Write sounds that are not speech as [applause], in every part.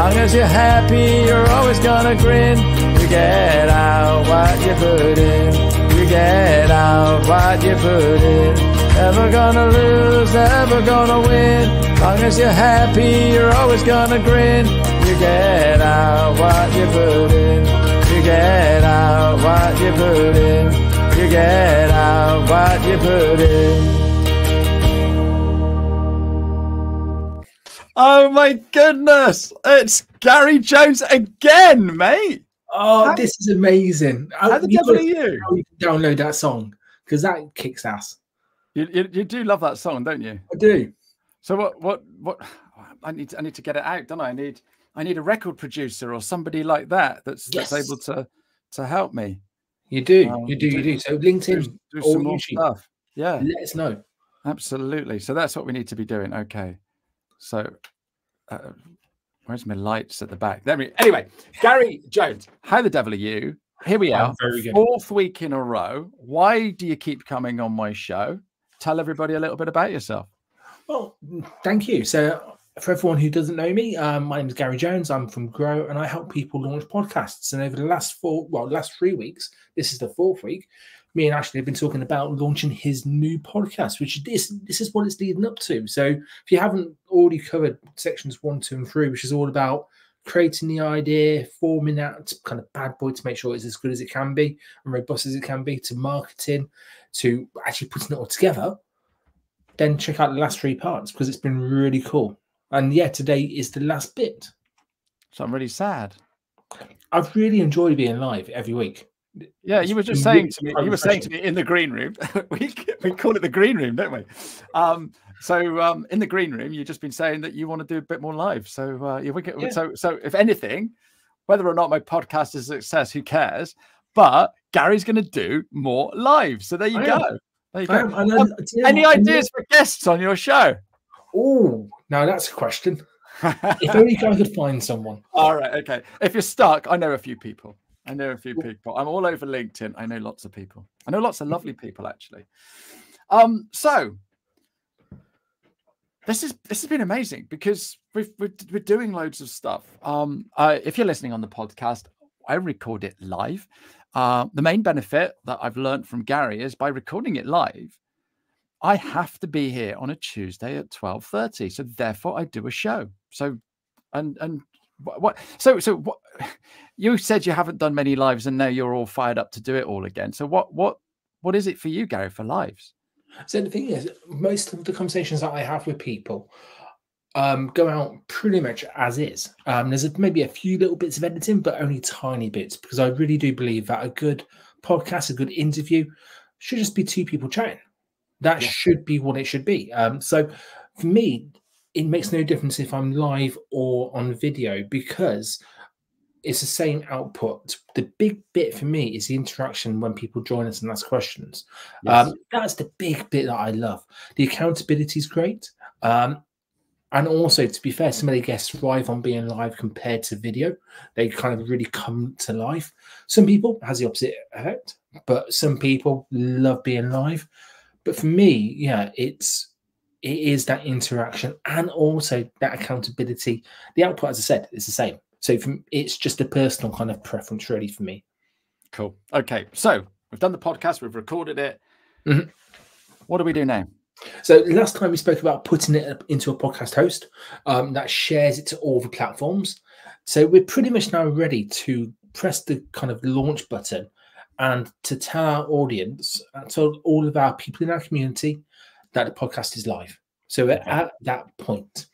Long as you're happy, you're always gonna grin. You get out what you put in. You get out what you put in. Never gonna lose, never gonna win. Long as you're happy, you're always gonna grin. You get out what you put in. You get out what you put in. You get out what you put in. Oh my goodness! It's Gary Jones again, mate. Oh, how, this is amazing! How the devil are you? You can download that song because that kicks ass. You, you, you do love that song, don't you? I do. So what what what? [sighs] I need to, I need to get it out, don't I? I need I need a record producer or somebody like that that's yes. that's able to to help me. You do, um, you do, you do. So LinkedIn do, do or YouTube, stuff. Yeah, let us know. Absolutely. So that's what we need to be doing. Okay. So, uh, where's my lights at the back? There we. Anyway, Gary Jones, how the devil are you? Here we are, very good. fourth week in a row. Why do you keep coming on my show? Tell everybody a little bit about yourself. Well, thank you. So, for everyone who doesn't know me, um, my name is Gary Jones. I'm from Grow, and I help people launch podcasts. And over the last four, well, last three weeks, this is the fourth week me and Ashley have been talking about launching his new podcast, which this this is what it's leading up to. So if you haven't already covered sections one, two, and three, which is all about creating the idea, forming that kind of bad boy to make sure it's as good as it can be and robust as it can be, to marketing, to actually putting it all together, then check out the last three parts because it's been really cool. And yeah, today is the last bit. So I'm really sad. I've really enjoyed being live every week. Yeah, you were just saying to me. You were saying to me in the green room. [laughs] we we call it the green room, don't we? Um, so um, in the green room, you've just been saying that you want to do a bit more live. So uh, yeah, we get, yeah. so so if anything, whether or not my podcast is a success, who cares? But Gary's going to do more live. So there you I go. Am. There you go. Um, any ideas for guests on your show? Oh, now that's a question. if only I could find someone. [laughs] All right, okay. If you're stuck, I know a few people. I know a few people. I'm all over LinkedIn. I know lots of people. I know lots of lovely people actually. Um, so this is this has been amazing because we've, we're, we're doing loads of stuff. Um, uh, if you're listening on the podcast, I record it live. Uh, the main benefit that I've learned from Gary is by recording it live, I have to be here on a Tuesday at 12:30. So therefore I do a show. So and and what so so what [laughs] you said you haven't done many lives and now you're all fired up to do it all again. So what what what is it for you gary for lives? So the thing is most of the conversations that i have with people um go out pretty much as is. Um there's a, maybe a few little bits of editing but only tiny bits because i really do believe that a good podcast a good interview should just be two people chatting. That yeah. should be what it should be. Um so for me it makes no difference if I'm live or on video because it's the same output. The big bit for me is the interaction when people join us and ask questions. Yes. Um, that's the big bit that I love. The accountability is great. Um, and also, to be fair, some of the guests thrive on being live compared to video. They kind of really come to life. Some people has the opposite effect, but some people love being live. But for me, yeah, it's it is that interaction and also that accountability. The output, as I said, is the same. So from, it's just a personal kind of preference, really, for me. Cool. Okay, so we've done the podcast, we've recorded it. Mm-hmm. What do we do now? So last time we spoke about putting it into a podcast host um, that shares it to all the platforms. So we're pretty much now ready to press the kind of launch button and to tell our audience, uh, tell all of our people in our community, that the podcast is live. So we're at that point.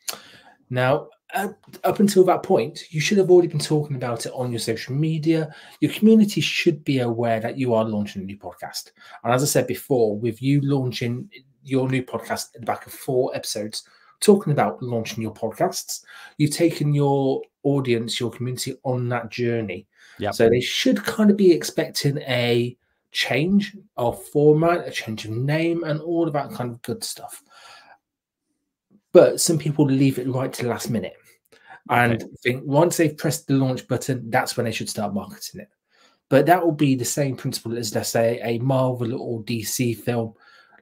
Now, up until that point, you should have already been talking about it on your social media. Your community should be aware that you are launching a new podcast. And as I said before, with you launching your new podcast at the back of four episodes talking about launching your podcasts, you've taken your audience, your community on that journey. Yep. So they should kind of be expecting a change of format, a change of name, and all of that kind of good stuff. But some people leave it right to the last minute and okay. think once they've pressed the launch button, that's when they should start marketing it. But that will be the same principle as, let's say, a Marvel or DC film,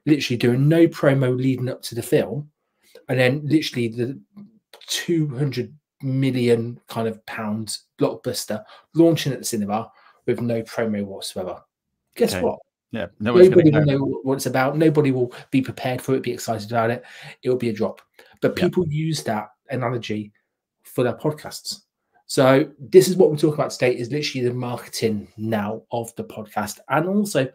literally doing no promo leading up to the film, and then literally the 200 million kind of pounds blockbuster launching at the cinema with no promo whatsoever. Guess Okay. what? Yeah, nobody's Nobody will know what it's about. Nobody will be prepared for it, be excited about it. It will be a drop. But Yeah. people use that analogy for their podcasts. So this is what we're talking about today is literally the marketing now of the podcast and also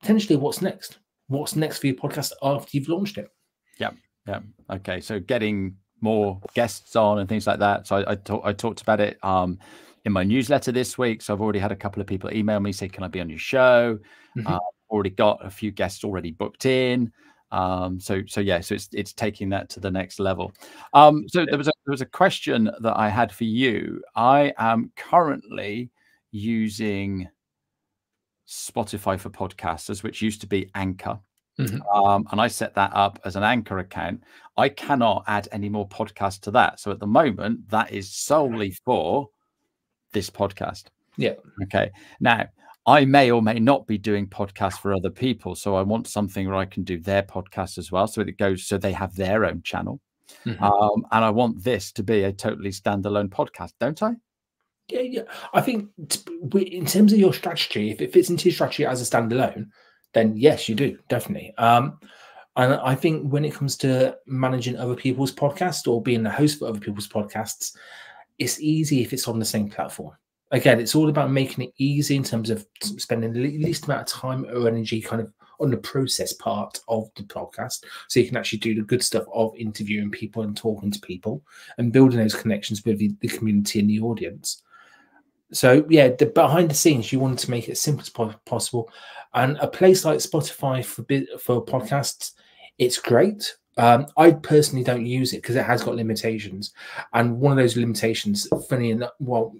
potentially what's next. What's next for your podcast after you've launched it? Yeah. Yeah. Okay. So getting more guests on and things like that. So I, I, talk, I talked about it um, in my newsletter this week. So I've already had a couple of people email me say, "Can I be on your show?" Mhm. Uh, already got a few guests already booked in. Um, so so yeah. So it's it's taking that to the next level. Um, so there was a there was a question that I had for you. I am currently using Spotify for podcasters, which used to be Anchor. Mhm. Um, and I set that up as an anchor account. I cannot add any more podcasts to that. So at the moment, that is solely for this podcast. Yeah. Okay. Now, I may or may not be doing podcasts for other people. So I want something where I can do their podcast as well. So it goes so they have their own channel. Mhm. Um, and I want this to be a totally standalone podcast, don't I? Yeah, yeah. I think in terms of your strategy, if it fits into your strategy as a standalone, then yes, you do definitely. Um, and I think when it comes to managing other people's podcasts or being the host for other people's podcasts, it's easy if it's on the same platform. Again, it's all about making it easy in terms of spending the least amount of time or energy kind of on the process part of the podcast. So you can actually do the good stuff of interviewing people and talking to people and building those connections with the, community and the audience. So yeah, the behind the scenes, you wanted to make it as simple as possible, and a place like Spotify for for podcasts, it's great. Um, I personally don't use it because it has got limitations, and one of those limitations, funny enough, well,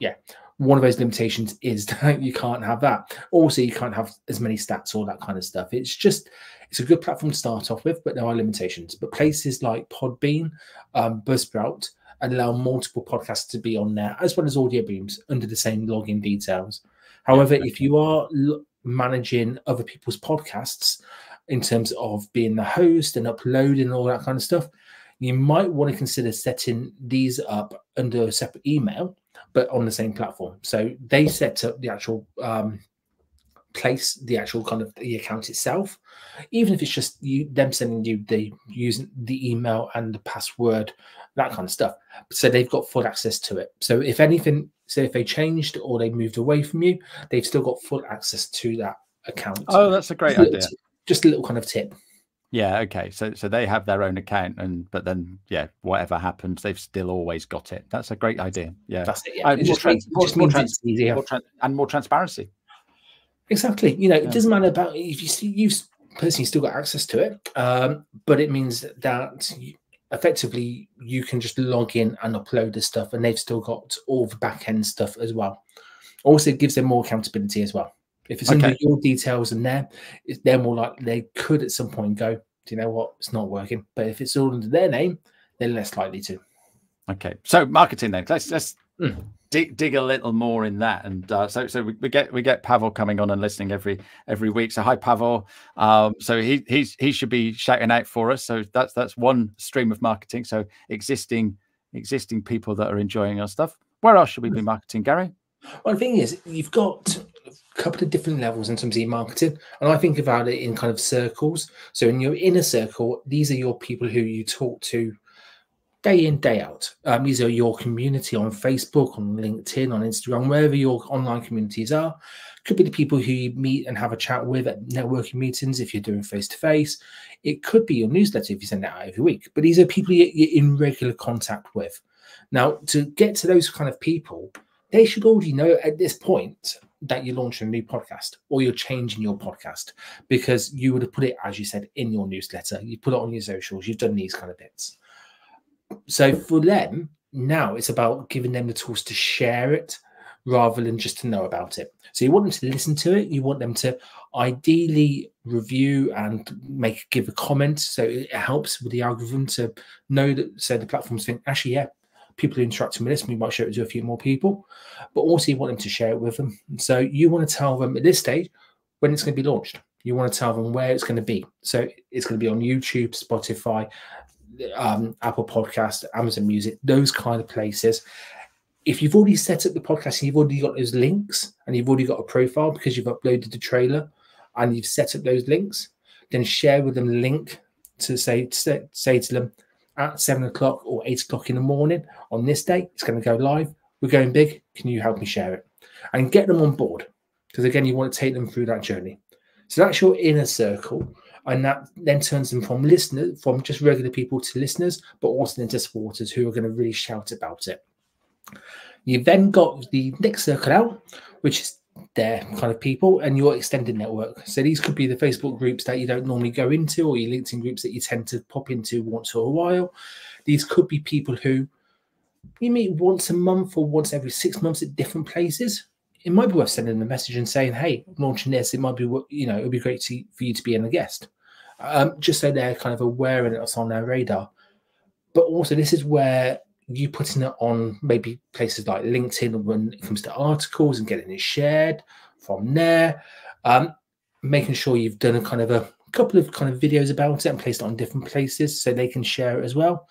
yeah, one of those limitations is [laughs] that you can't have that. Also, you can't have as many stats, all that kind of stuff. It's just it's a good platform to start off with, but there are limitations. But places like Podbean, um, Buzzsprout, allow multiple podcasts to be on there, as well as audio beams under the same login details. However, if you are l- managing other people's podcasts in terms of being the host and uploading and all that kind of stuff, you might want to consider setting these up under a separate email, but on the same platform. So they set up the actual um, place, the actual kind of the account itself, even if it's just you them sending you the using the email and the password, that kind of stuff so they've got full access to it. So if anything, so if they changed or they moved away from you, they've still got full access to that account. Oh, that's a great just, a little idea. Just a little kind of tip. Yeah. Okay. So so they have their own account, and but then yeah, whatever happens, they've still always got it. That's a great idea. Yeah. That's it. Yeah. Uh, it more just, trans- more- more trans- More tran- and more transparency. Exactly. You know, Yeah. it doesn't matter about if you see you've personally still got access to it, um, but it means that you, effectively you can just log in and upload the stuff, and they've still got all the back end stuff as well. Also, it gives them more accountability as well. If it's under your details and there, they're more likely they could at some point go, Do you know what? It's not working. But if it's all under their name, they're less likely to. Okay. So marketing then. Let's let's Mm. dig dig a little more in that. And uh, so so we, we get we get Pavel coming on and listening every every week. So hi Pavel. Um, so he he's he should be shouting out for us. So that's that's one stream of marketing. So existing existing people that are enjoying our stuff. Where else should we be marketing, Gary? Well, the thing is, you've got couple of different levels in terms of marketing, and I think about it in kind of circles. So, in your inner circle, these are your people who you talk to day in, day out. Um, these are your community on Facebook, on LinkedIn, on Instagram, wherever your online communities are. Could be the people who you meet and have a chat with at networking meetings if you're doing face to face. It could be your newsletter if you send it out every week. But these are people you're in regular contact with. Now, to get to those kind of people, they should already know at this point that you're launching a new podcast or you're changing your podcast because you would have put it, as you said, in your newsletter. You put it on your socials. You've done these kind of bits. So for them, now it's about giving them the tools to share it rather than just to know about it. So you want them to listen to it. You want them to ideally review and make give a comment. So it helps with the algorithm to know that so the platforms think, actually, yeah, people who interact with this, we might share it to a few more people, but also you want them to share it with them. So you want to tell them at this stage when it's going to be launched. You want to tell them where it's going to be. So it's going to be on YouTube, Spotify, um, Apple Podcast, Amazon Music, those kind of places. If you've already set up the podcast and you've already got those links and you've already got a profile because you've uploaded the trailer and you've set up those links, then share with them the link to say say, say to them at seven o'clock or eight o'clock in the morning on this day, it's going to go live. We're going big. Can you help me share it? And get them on board because again, you want to take them through that journey. So that's your inner circle and that then turns them from listeners, from just regular people to listeners, but also into supporters who are going to really shout about it. You've then got the next circle out, which is their kind of people and your extended network. So these could be the Facebook groups that you don't normally go into, or your LinkedIn groups that you tend to pop into once or a while. These could be people who you meet once a month or once every six months at different places. It might be worth sending them a message and saying, "Hey, launching this. It might be, you know, it would be great to, for you to be in a guest." um, just so they're kind of aware and it's on their radar. But also, this is where you putting it on maybe places like LinkedIn when it comes to articles and getting it shared from there. Um, making sure you've done a kind of a couple of kind of videos about it and placed it on different places so they can share it as well.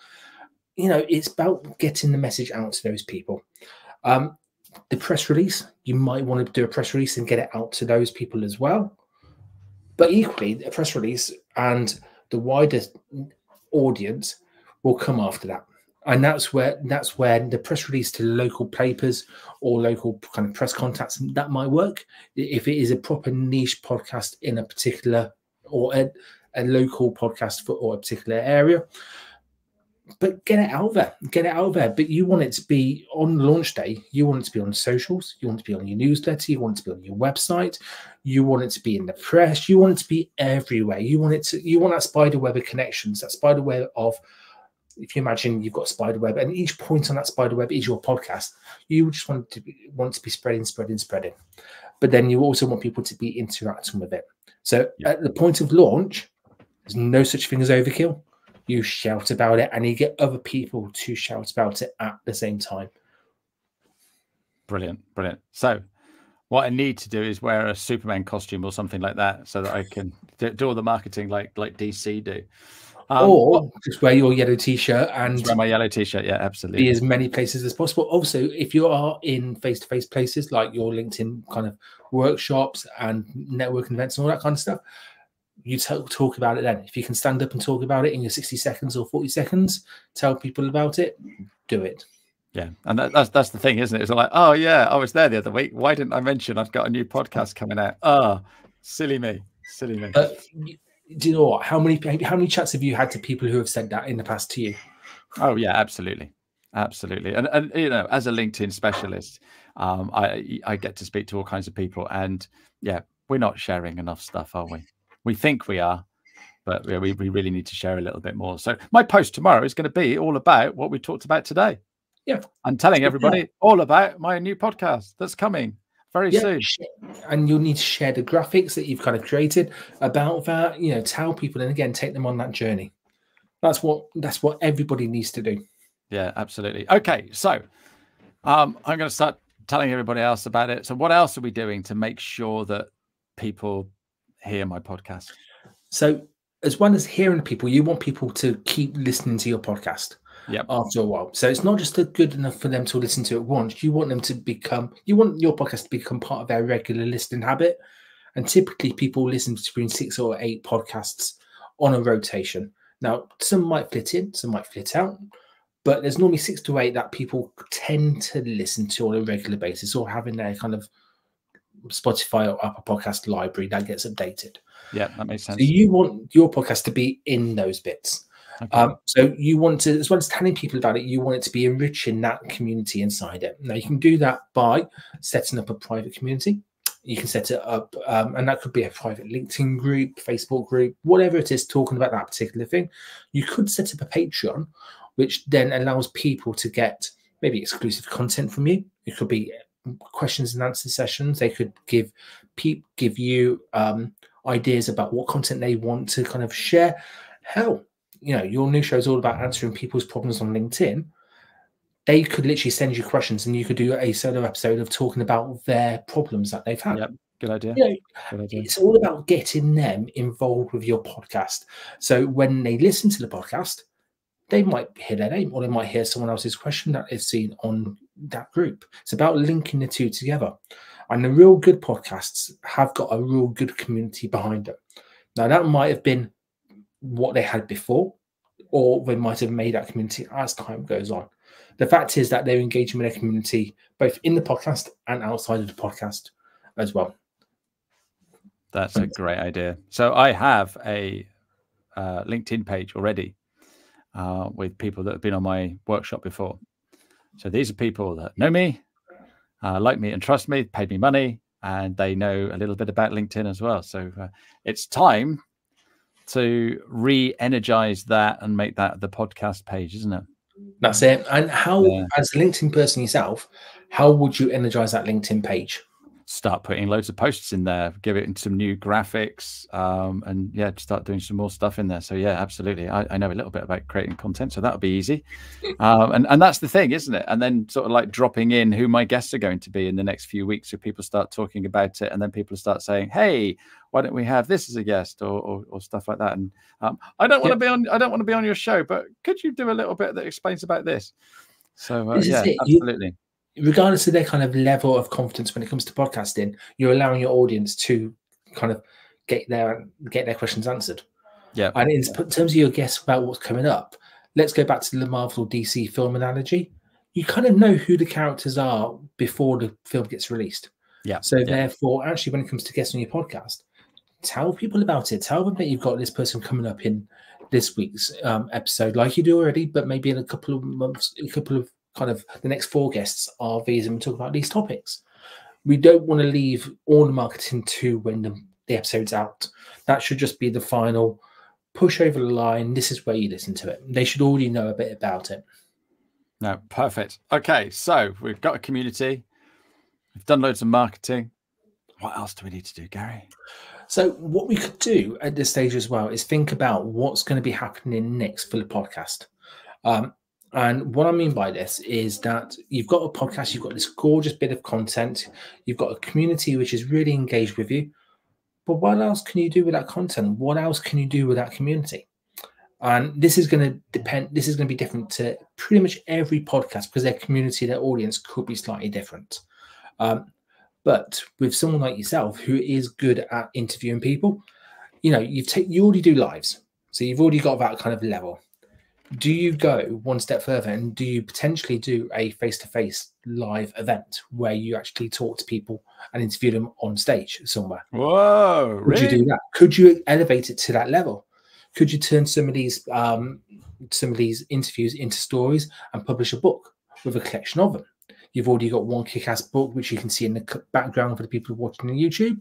You know, it's about getting the message out to those people. Um, the press release, you might want to do a press release and get it out to those people as well. But equally, a press release and the wider audience will come after that. And that's where that's where the press release to local papers or local kind of press contacts that might work if it is a proper niche podcast in a particular or a, a local podcast for or a particular area but get it out there, get it out there. But you want it to be on launch day. You want it to be on socials. You want it to be on your newsletter. You want it to be on your website. You want it to be in the press. You want it to be everywhere. You want it to. You want that spider web of connections. That spider web of. If you imagine you've got spider web, and each point on that spider web is your podcast, you just want to be, want to be spreading, spreading, spreading. But then you also want people to be interacting with it. So yeah. at the point of launch, there's no such thing as overkill you shout about it and you get other people to shout about it at the same time. Brilliant, brilliant. So, what I need to do is wear a Superman costume or something like that, so that I can do, all the marketing like like DC do. Um, or just wear your yellow t-shirt and wear my yellow t-shirt. Yeah, absolutely. Be as many places as possible. Also, if you are in face-to-face places like your LinkedIn kind of workshops and networking events and all that kind of stuff, you t- talk about it then. If you can stand up and talk about it in your 60 seconds or 40 seconds, tell people about it, do it. Yeah, and that, that's that's the thing, isn't it? It's like, oh yeah, I was there the other week. Why didn't I mention I've got a new podcast coming out? Oh, silly me, silly me. Uh, do you know what? How many how many chats have you had to people who have said that in the past to you? Oh yeah, absolutely, absolutely. And and you know, as a LinkedIn specialist, um, I I get to speak to all kinds of people, and yeah, we're not sharing enough stuff, are we? We think we are, but we, we really need to share a little bit more. So my post tomorrow is going to be all about what we talked about today. Yeah. I'm telling everybody yeah. all about my new podcast that's coming very yeah. soon. And you'll need to share the graphics that you've kind of created about that, you know, tell people and again take them on that journey. That's what that's what everybody needs to do. Yeah, absolutely. Okay, so um, I'm going to start telling everybody else about it. So, what else are we doing to make sure that people hear my podcast? So, as well as hearing people, you want people to keep listening to your podcast. Yep. After a while, so it's not just a good enough for them to listen to it once. You want them to become, you want your podcast to become part of their regular listening habit. And typically, people listen to between six or eight podcasts on a rotation. Now, some might fit in, some might fit out, but there's normally six to eight that people tend to listen to on a regular basis or having their kind of Spotify or Apple Podcast library that gets updated. Yeah, that makes sense. So you want your podcast to be in those bits. Okay. Um, so you want to, as well as telling people about it, you want it to be enriching that community inside it. Now you can do that by setting up a private community. You can set it up, um, and that could be a private LinkedIn group, Facebook group, whatever it is, talking about that particular thing. You could set up a Patreon, which then allows people to get maybe exclusive content from you. It could be questions and answer sessions. They could give pe- give you um, ideas about what content they want to kind of share. Hell, you know, your new show is all about answering people's problems on LinkedIn. They could literally send you questions, and you could do a solo episode of talking about their problems that they've had. Yep. Good idea. You know, Good idea. It's all about getting them involved with your podcast. So when they listen to the podcast, they might hear their name or they might hear someone else's question that they've seen on that group. It's about linking the two together. And the real good podcasts have got a real good community behind them. Now, that might have been what they had before, or they might have made that community as time goes on. The fact is that they're engaging with their community both in the podcast and outside of the podcast as well. That's a great idea. So I have a uh, LinkedIn page already uh, with people that have been on my workshop before. So these are people that know me, uh, like me, and trust me, paid me money, and they know a little bit about LinkedIn as well. So uh, it's time to re-energize that and make that the podcast page, isn't it? That's it. And how, yeah. as a LinkedIn person yourself, how would you energize that LinkedIn page? Start putting loads of posts in there, give it some new graphics, um, and yeah, start doing some more stuff in there. So yeah, absolutely. I, I know a little bit about creating content, so that'll be easy. [laughs] Um, and and that's the thing, isn't it? And then sort of like dropping in who my guests are going to be in the next few weeks, so people start talking about it, and then people start saying, "Hey, why don't we have this as a guest?" or or, or stuff like that. And um, I don't want to yeah. be on. I don't want to be on your show, but could you do a little bit that explains about this? So uh, yeah, absolutely. You regardless of their kind of level of confidence when it comes to podcasting, you're allowing your audience to kind of get their and get their questions answered. Yeah. And in terms of your guess about what's coming up, let's go back to the Marvel DC film analogy. You kind of know who the characters are before the film gets released. Yeah. So yeah. therefore, actually, when it comes to guests on your podcast, tell people about it. Tell them that you've got this person coming up in this week's um, episode, like you do already, but maybe in a couple of months, a couple of kind of the next four guests are these and we talk about these topics. We don't want to leave all the marketing to when the, the episode's out. That should just be the final push over the line. This is where you listen to it. They should already know a bit about it. No, perfect. Okay, so we've got a community. We've done loads of marketing. What else do we need to do, Gary? So, what we could do at this stage as well is think about what's going to be happening next for the podcast. Um, and what I mean by this is that you've got a podcast, you've got this gorgeous bit of content, you've got a community which is really engaged with you. But what else can you do with that content? What else can you do with that community? And this is going to depend, this is going to be different to pretty much every podcast because their community, their audience could be slightly different. Um, but with someone like yourself who is good at interviewing people, you know, you've taken you already do lives. So you've already got that kind of level do you go one step further and do you potentially do a face-to-face live event where you actually talk to people and interview them on stage somewhere? Whoa would really? you do that? Could you elevate it to that level? Could you turn some of these um, some of these interviews into stories and publish a book with a collection of them? You've already got one kick-ass book which you can see in the background for the people watching on youtube.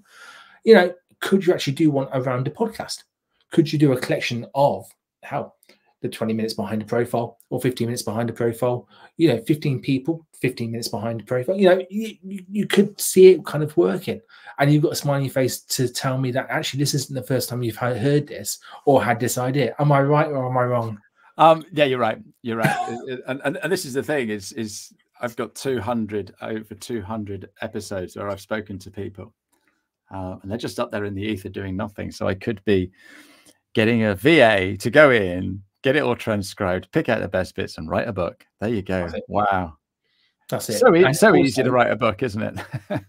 You know could you actually do one around a podcast? Could you do a collection of how the 20 minutes behind the profile or 15 minutes behind the profile. You know 15 people 15 minutes behind the profile. You know you, you could see it kind of working. And you've got a smiley face to tell me that actually this isn't the first time you've heard this or had this idea. Am i right or am i wrong? Um yeah you're right. You're right. And, and, and this is the thing is is i've got 200 over 200 episodes where i've spoken to people uh, and they're just up there in the ether doing nothing. So i could be getting a va to go in get it all transcribed, pick out the best bits, and write a book. There you go. Wow. That's it. So, e- so also, easy to write a book, isn't it?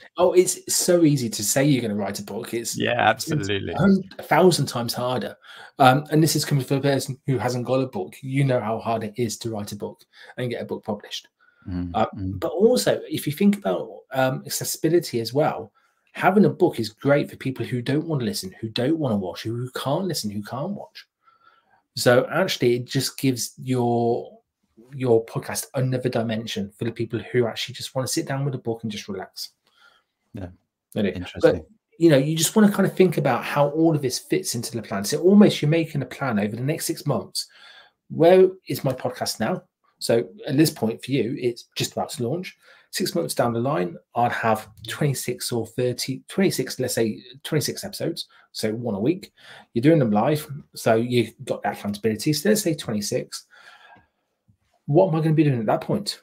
[laughs] oh, it's so easy to say you're going to write a book. It's yeah, absolutely, it's a thousand times harder. Um, and this is coming from a person who hasn't got a book. You know how hard it is to write a book and get a book published. Mm-hmm. Uh, but also, if you think about um, accessibility as well, having a book is great for people who don't want to listen, who don't want to watch, who can't listen, who can't watch. So actually, it just gives your your podcast another dimension for the people who actually just want to sit down with a book and just relax. Yeah, interesting. But, you know, you just want to kind of think about how all of this fits into the plan. So almost you're making a plan over the next six months. Where is my podcast now? So at this point for you, it's just about to launch. Six months down the line, I'd have 26 or 30, 26, let's say 26 episodes. So one a week. You're doing them live. So you've got that accountability. So let's say 26. What am I going to be doing at that point?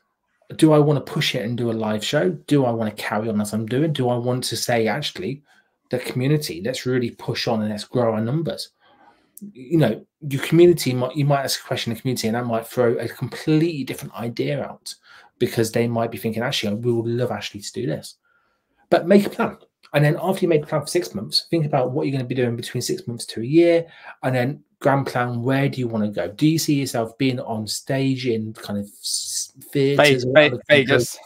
Do I want to push it and do a live show? Do I want to carry on as I'm doing? Do I want to say, actually, the community, let's really push on and let's grow our numbers? you know, your community might you might ask a question in the community, and that might throw a completely different idea out because they might be thinking, actually, we would love Ashley to do this. But make a plan. And then after you made a plan for six months, think about what you're going to be doing between six months to a year. And then grand plan, where do you want to go? Do you see yourself being on stage in kind of theaters? Vegas.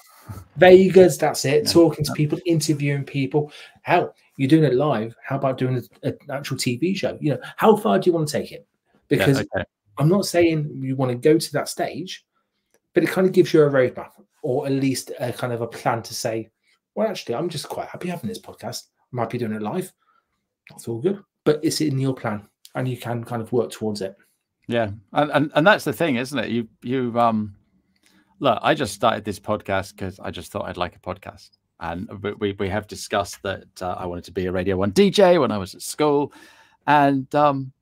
Vegas, that's it. Yeah. Talking to people, interviewing people. Hell, you're doing it live. How about doing an actual TV show? You know, how far do you want to take it? Because yeah, okay. I'm not saying you want to go to that stage, but it kind of gives you a roadmap or at least a kind of a plan to say, well, actually, I'm just quite happy having this podcast. I might be doing it live. That's all good, but it's in your plan and you can kind of work towards it. Yeah. And, and, and that's the thing, isn't it? You, you, um, look, I just started this podcast because I just thought I'd like a podcast. And we, we have discussed that uh, I wanted to be a Radio One DJ when I was at school. And um,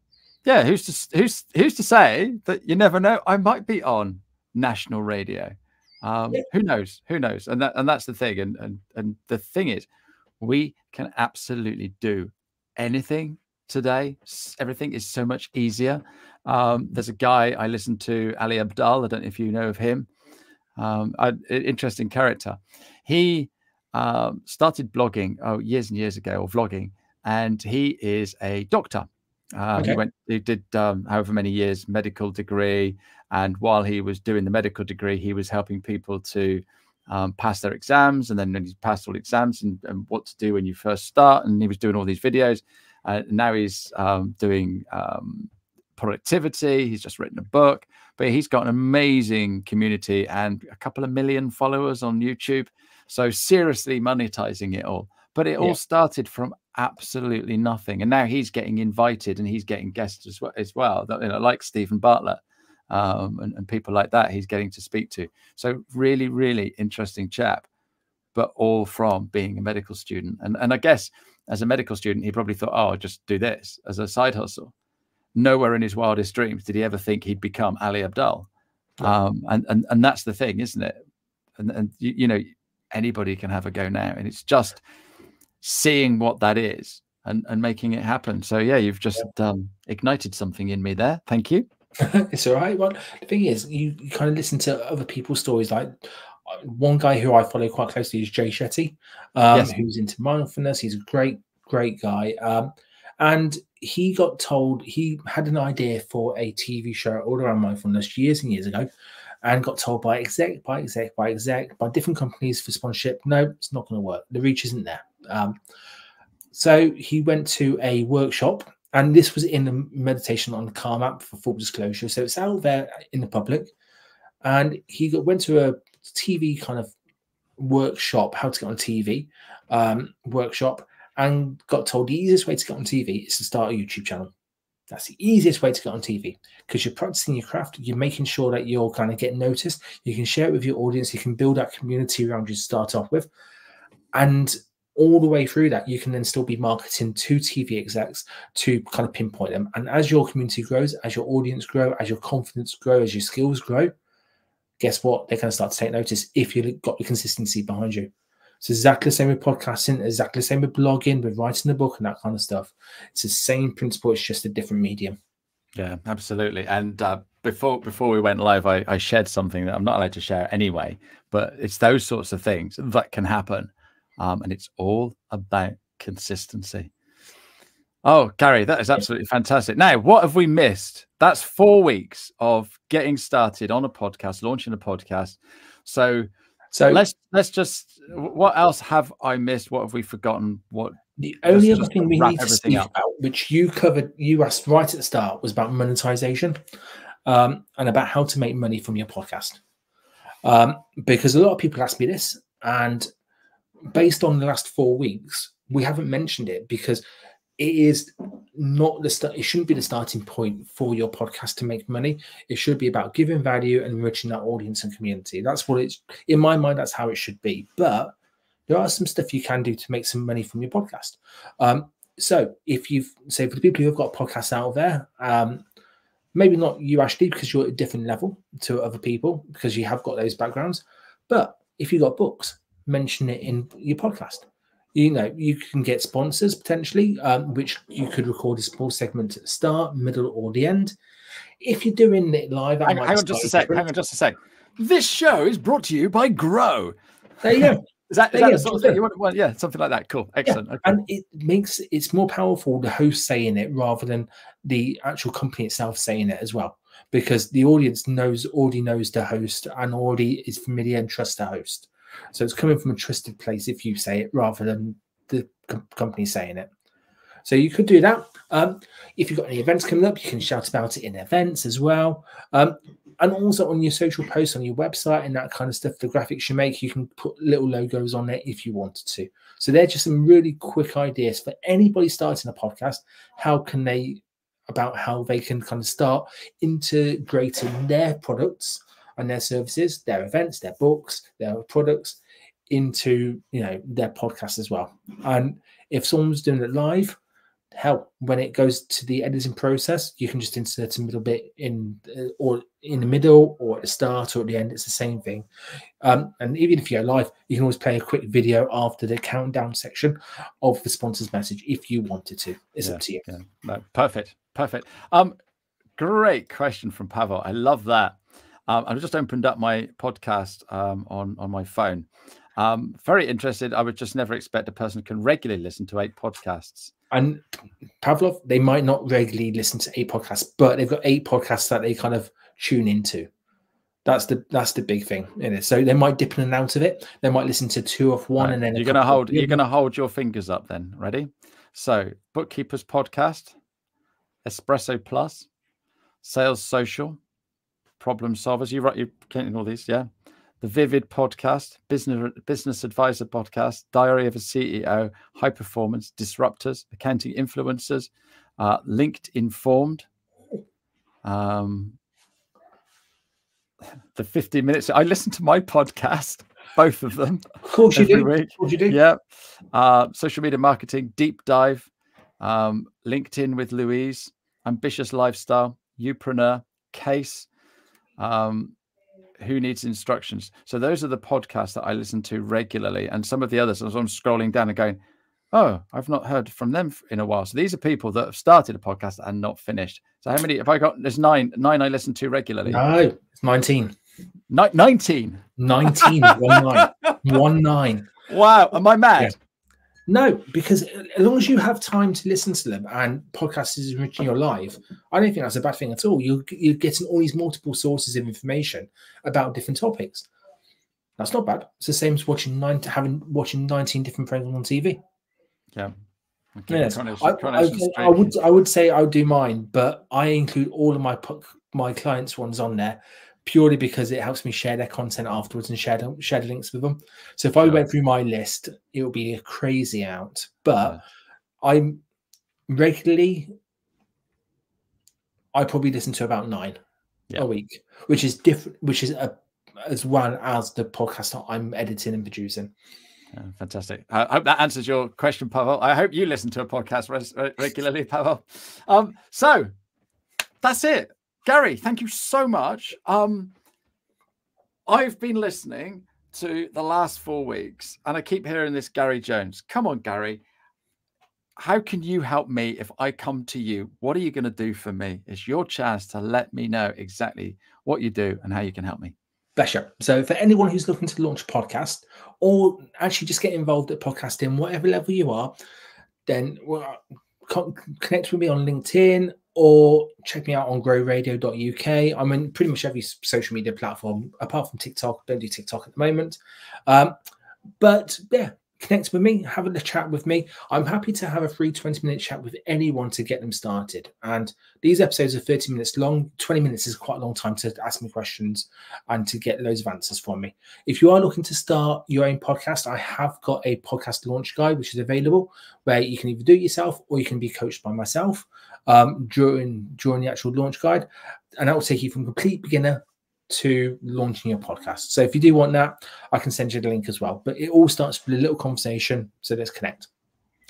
yeah, who's to, who's, who's to say that you never know? I might be on national radio. Um, yeah. Who knows? Who knows? And that and that's the thing. And and and the thing is, we can absolutely do anything today. Everything is so much easier. Um, there's a guy I listen to, Ali Abdaal. I don't know if you know of him. Um, I, interesting character. He um, started blogging oh years and years ago or vlogging, and he is a doctor. Um, okay. He went, he did um, however many years medical degree, and while he was doing the medical degree, he was helping people to um, pass their exams, and then when he passed all the exams and, and, what to do when you first start, and he was doing all these videos. Uh, now he's um, doing um, productivity. He's just written a book, but he's got an amazing community and a couple of million followers on YouTube. So seriously monetizing it all. But it yeah. all started from absolutely nothing. And now he's getting invited and he's getting guests as well, as well you know, like Steven Bartlett um, and, and people like that he's getting to speak to. So really, really interesting chap, but all from being a medical student. And, and I guess as a medical student, he probably thought, oh, I'll just do this as a side hustle. Nowhere in his wildest dreams did he ever think he'd become Ali Abdaal. Um, and, and, and that's the thing, isn't it? And, and you, you know, anybody can have a go now. And it's just, seeing what that is and, and making it happen. So yeah, you've just um, ignited something in me there. Thank you. [laughs] it's all right. Well, the thing is, you, you kind of listen to other people's stories. Like one guy who I follow quite closely is Jay Shetty, um, yes. who's into mindfulness. He's a great, great guy. Um, and he got told he had an idea for a TV show all around mindfulness years and years ago, and got told by exec, by exec, by exec, by different companies for sponsorship. No, it's not going to work. The reach isn't there. Um, so he went to a workshop, and this was in the meditation on app for full disclosure. So it's out there in the public. And he got, went to a TV kind of workshop, how to get on TV um, workshop, and got told the easiest way to get on TV is to start a YouTube channel. That's the easiest way to get on TV because you're practicing your craft. You're making sure that you're kind of getting noticed. You can share it with your audience. You can build that community around you to start off with. And all the way through that, you can then still be marketing to TV execs to kind of pinpoint them. And as your community grows, as your audience grow, as your confidence grow, as your skills grow, guess what? They're going to start to take notice if you've got the consistency behind you. It's exactly the same with podcasting, exactly the same with blogging, with writing the book and that kind of stuff. It's the same principle, it's just a different medium. Yeah, absolutely. And uh, before before we went live, I, I shared something that I'm not allowed to share anyway, but it's those sorts of things that can happen um, and it's all about consistency. Oh, Gary, that is absolutely fantastic. Now, what have we missed? That's four weeks of getting started on a podcast, launching a podcast. So, so let's let's just. What else have I missed? What have we forgotten? What the only other thing we need to speak up. about, which you covered, you asked right at the start, was about monetization um, and about how to make money from your podcast. Um, because a lot of people ask me this, and based on the last four weeks, we haven't mentioned it because it is not the. It shouldn't be the starting point for your podcast to make money. It should be about giving value and enriching that audience and community. That's what it's in my mind. That's how it should be. But there are some stuff you can do to make some money from your podcast. Um, so if you've say for the people who have got podcasts out there, um, maybe not you actually because you're at a different level to other people because you have got those backgrounds. But if you've got books, mention it in your podcast. you know you can get sponsors potentially um, which you could record a small segment at the start middle or the end. If you're doing it live hang, hang on just a sec hang on just a sec. This show is brought to you by grow. There you go. [laughs] Is that, is that the sort of thing you want, well, yeah something like that. Cool. Excellent. Yeah. okay. and it makes it's more powerful the host saying it rather than the actual company itself saying it as well because the audience knows already knows the host and already is familiar and trusts the host so it's coming from a trusted place if you say it rather than the company saying it. So you could do that. Um, if you've got any events coming up, you can shout about it in events as well. Um, and also on your social posts on your website and that kind of stuff, the graphics you make, you can put little logos on it if you wanted to. So they're just some really quick ideas for anybody starting a podcast. How can they about how they can kind of start integrating their products and their services, their events, their books, their products into you know their podcast as well. And if someone's doing it live, hell, when it goes to the editing process, you can just insert a little bit in uh, or in the middle or at the start or at the end. It's the same thing. Um, and even if you're live, you can always play a quick video after the countdown section of the sponsor's message if you wanted to. It's yeah, up to you. Yeah. No, perfect, perfect. Um, great question from Pavel. I love that. Um, I've just opened up my podcast um, on on my phone. Um, very interested. I would just never expect a person can regularly listen to eight podcasts. And Pavlov, they might not regularly listen to eight podcasts, but they've got eight podcasts that they kind of tune into. That's the that's the big thing in it. So they might dip in and out of it. They might listen to two of one, right. and then you're gonna hold you're gonna hold your fingers up. Then ready? So bookkeepers podcast, Espresso Plus, Sales Social, problem solvers. You write you getting all these, yeah. The Vivid podcast, business business advisor podcast, Diary of a CEO, high performance disruptors, accounting influencers, uh, LinkedInformed. Um, the 50 minutes. I listen to my podcast, both of them. Of course you do. Week. Of course you do. Yeah. Uh, social media marketing, deep dive, um, LinkedIn with Louise, ambitious lifestyle, Upreneur, case, um, who needs instructions. So those are the podcasts that i listen to regularly and some of the others as i'm scrolling down and going oh i've not heard from them in a while. So these are people that have started a podcast and not finished. So how many have i got there's nine nine i listen to regularly? No it's 19 Ni- 19 19 one nine. [laughs] One nine. Wow am i mad. No, because as long as you have time to listen to them and podcasts is enriching your life, I don't think that's a bad thing at all. You're, you're getting all these multiple sources of information about different topics. That's not bad. It's the same as watching nine, having watching 19 different programs on TV. Yeah. Okay. Yes. I, I, I, would I would say I would do mine, but I include all of my my clients' ones on there purely because it helps me share their content afterwards and share the, share the links with them. So if I yeah. went through my list, it would be a crazy out. But yeah. I'm regularly, I probably listen to about nine yeah. a week, which is different, which is a, as well as the podcast that I'm editing and producing. Yeah, fantastic. I hope that answers your question, Pavel. I hope you listen to a podcast regularly, Pavel. Um, so that's it. Gary, thank you so much. Um, I've been listening to the last four weeks and I keep hearing this Gary Jones. Come on, Gary. How can you help me if I come to you? What are you going to do for me? It's your chance to let me know exactly what you do and how you can help me. You. So, for anyone who's looking to launch a podcast or actually just get involved at podcasting, whatever level you are, then well, connect with me on LinkedIn or check me out on growradio.uk. I'm in pretty much every social media platform apart from TikTok. Don't do TikTok at the moment. Um, but yeah, connect with me, have a chat with me. I'm happy to have a free 20 minute chat with anyone to get them started. And these episodes are 30 minutes long. 20 minutes is quite a long time to ask me questions and to get loads of answers from me. If you are looking to start your own podcast, I have got a podcast launch guide which is available where you can either do it yourself or you can be coached by myself um, during during the actual launch guide. And that will take you from complete beginner to launching your podcast. So if you do want that, I can send you the link as well. But it all starts with a little conversation. So let's connect.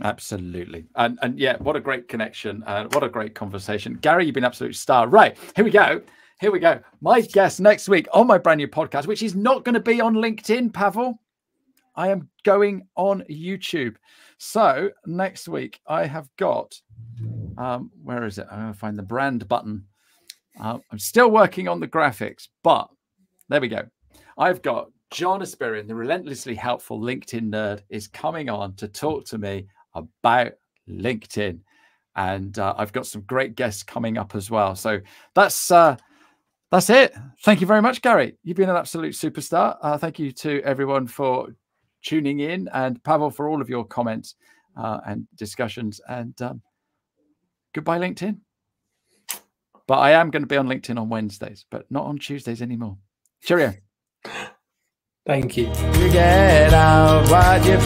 Absolutely. And and yeah, what a great connection. Uh, what a great conversation. Gary, you've been absolute star. Right. Here we go. Here we go. My guest next week on my brand new podcast, which is not going to be on LinkedIn, Pavel. I am going on YouTube. So next week I have got, um, where is it? I'm going to find the brand button. Uh, I'm still working on the graphics, but there we go. I've got John Espirian, the relentlessly helpful LinkedIn nerd, is coming on to talk to me about LinkedIn. And uh, I've got some great guests coming up as well. So that's uh, that's it. Thank you very much, Gary. You've been an absolute superstar. Uh, thank you to everyone for tuning in and Pavel for all of your comments uh, and discussions. And um, goodbye, LinkedIn. But I am going to be on LinkedIn on Wednesdays, but not on Tuesdays anymore. Cheerio. Thank you. You get out you